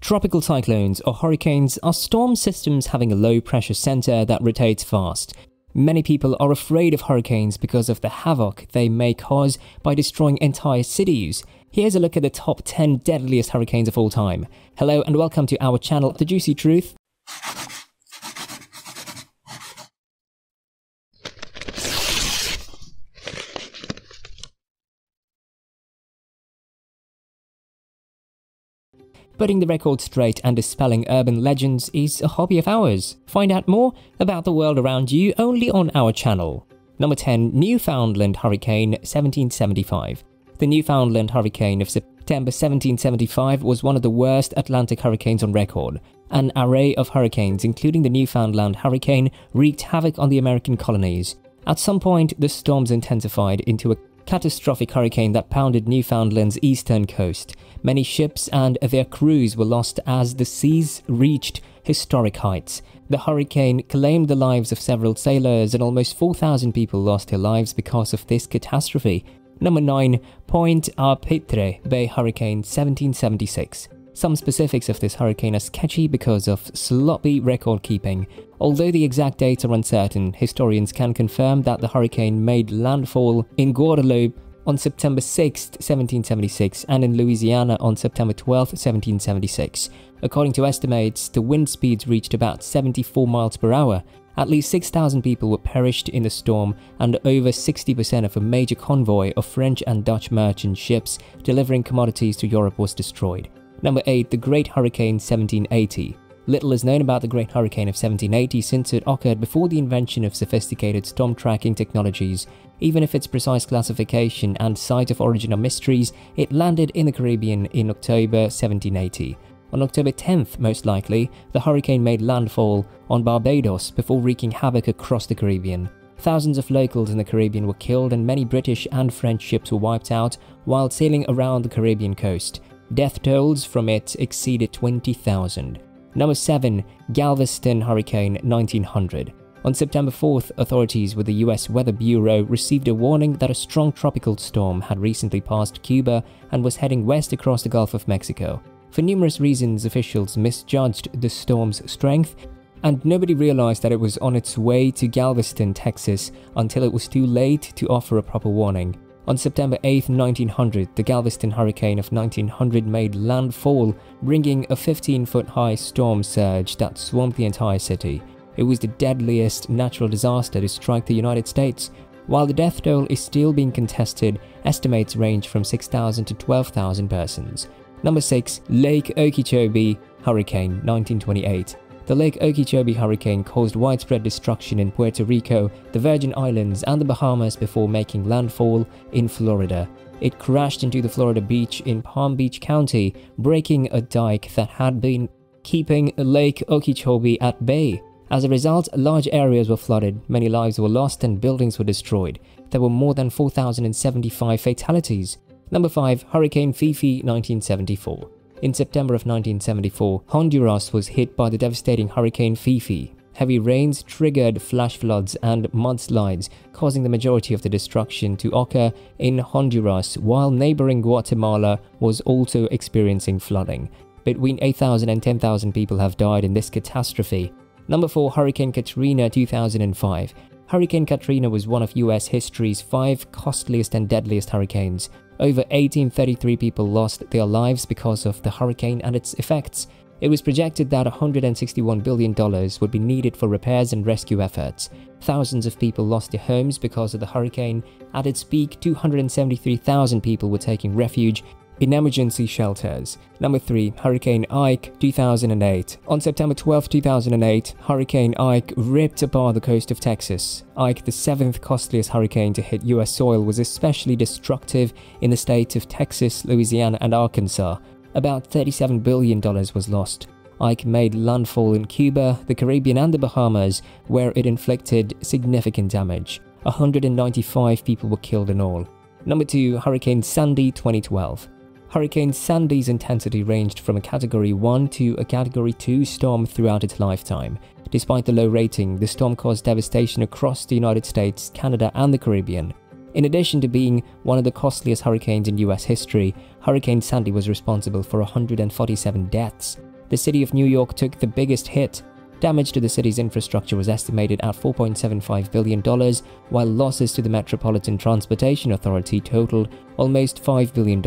Tropical cyclones or hurricanes are storm systems having a low pressure center that rotates fast. Many people are afraid of hurricanes because of the havoc they may cause by destroying entire cities. Here's a look at the top 10 deadliest hurricanes of all time. Hello and welcome to our channel, The Juicy Truth. Putting the record straight and dispelling urban legends is a hobby of ours. Find out more about the world around you only on our channel. Number 10 Newfoundland Hurricane 1775. The Newfoundland Hurricane of September 1775 was one of the worst Atlantic hurricanes on record. An array of hurricanes, including the Newfoundland Hurricane, wreaked havoc on the American colonies. At some point, the storms intensified into a catastrophic hurricane that pounded Newfoundland's eastern coast. Many ships and their crews were lost as the seas reached historic heights. The hurricane claimed the lives of several sailors and almost 4,000 people lost their lives because of this catastrophe. Number 9. Pointe-à-Pitre Bay Hurricane 1776. Some specifics of this hurricane are sketchy because of sloppy record keeping. Although the exact dates are uncertain, historians can confirm that the hurricane made landfall in Guadeloupe on September 6, 1776, and in Louisiana on September 12, 1776. According to estimates, the wind speeds reached about 74 miles per hour. At least 6,000 people were perished in the storm, and over 60% of a major convoy of French and Dutch merchant ships delivering commodities to Europe was destroyed. Number 8. The Great Hurricane 1780. Little is known about the Great Hurricane of 1780 since it occurred before the invention of sophisticated storm tracking technologies. Even if its precise classification and site of origin are mysteries, it landed in the Caribbean in October 1780. On October 10th, most likely, the hurricane made landfall on Barbados before wreaking havoc across the Caribbean. Thousands of locals in the Caribbean were killed and many British and French ships were wiped out while sailing around the Caribbean coast. Death tolls from it exceeded 20,000. Number 7. Galveston Hurricane 1900. On September 4th, authorities with the US Weather Bureau received a warning that a strong tropical storm had recently passed Cuba and was heading west across the Gulf of Mexico. For numerous reasons, officials misjudged the storm's strength, and nobody realized that it was on its way to Galveston, Texas, until it was too late to offer a proper warning. On September 8, 1900, the Galveston hurricane of 1900 made landfall, bringing a 15-foot high storm surge that swamped the entire city. It was the deadliest natural disaster to strike the United States. While the death toll is still being contested, estimates range from 6,000 to 12,000 persons. Number 6. Lake Okeechobee Hurricane 1928 the Lake Okeechobee hurricane caused widespread destruction in Puerto Rico, the Virgin Islands, and the Bahamas before making landfall in Florida. It crashed into the Florida beach in Palm Beach County, breaking a dike that had been keeping Lake Okeechobee at bay. As a result, large areas were flooded, many lives were lost, and buildings were destroyed. There were more than 4,075 fatalities. Number 5. Hurricane Fifi 1974 in September of 1974, Honduras was hit by the devastating Hurricane Fifi. Heavy rains triggered flash floods and mudslides, causing the majority of the destruction to occur in Honduras, while neighboring Guatemala was also experiencing flooding. Between 8,000 and 10,000 people have died in this catastrophe. Number 4 Hurricane Katrina 2005 Hurricane Katrina was one of US history's five costliest and deadliest hurricanes. Over 1833 people lost their lives because of the hurricane and its effects. It was projected that $161 billion would be needed for repairs and rescue efforts. Thousands of people lost their homes because of the hurricane. At its peak, 273,000 people were taking refuge in emergency shelters. Number 3. Hurricane Ike 2008 On September 12, 2008, Hurricane Ike ripped apart the coast of Texas. Ike, the seventh costliest hurricane to hit US soil, was especially destructive in the states of Texas, Louisiana, and Arkansas. About $37 billion was lost. Ike made landfall in Cuba, the Caribbean, and the Bahamas, where it inflicted significant damage. 195 people were killed in all. Number 2. Hurricane Sandy 2012 Hurricane Sandy's intensity ranged from a Category 1 to a Category 2 storm throughout its lifetime. Despite the low rating, the storm caused devastation across the United States, Canada, and the Caribbean. In addition to being one of the costliest hurricanes in US history, Hurricane Sandy was responsible for 147 deaths. the city of New York took the biggest hit. Damage to the city's infrastructure was estimated at $4.75 billion, while losses to the Metropolitan Transportation Authority totaled almost $5 billion.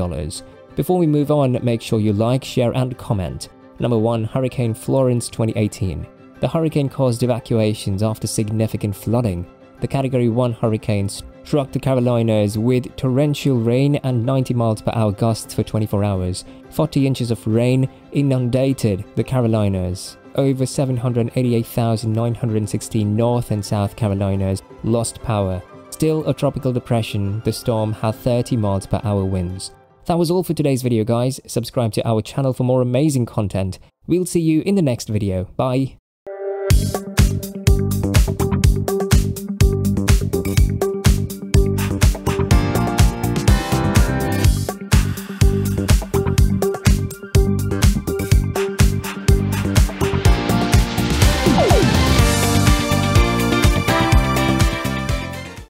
Before we move on, make sure you like, share, and comment. Number 1 Hurricane Florence 2018. The hurricane caused evacuations after significant flooding. The Category 1 hurricane struck the Carolinas with torrential rain and 90 miles per hour gusts for 24 hours. 40 inches of rain inundated the Carolinas. Over 788,916 North and South Carolinas lost power. Still a tropical depression, the storm had 30 miles per hour winds. That was all for today's video guys. Subscribe to our channel for more amazing content. We'll see you in the next video. Bye.